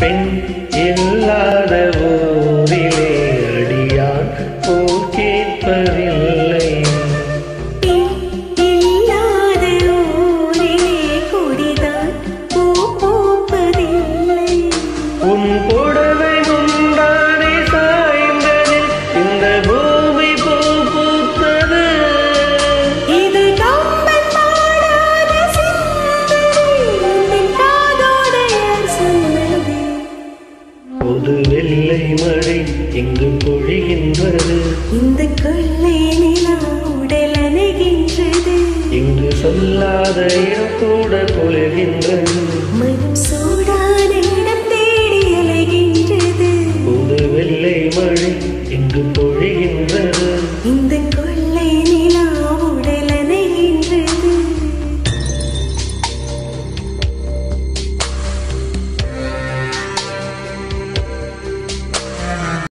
பெண் இல்லாத ஊர் பொது வெள்ளை மழை எங்கு பொழிகின்றது. இந்த கொள்ளை நிலம் உடல் அணைகின்றது. இங்கு சொல்லாத இடத்தோட பொழுகின்றது மனம் சூடான இடம் தேடி அலைகின்றது. பொது வெள்ளை மழை எங்கு பொழு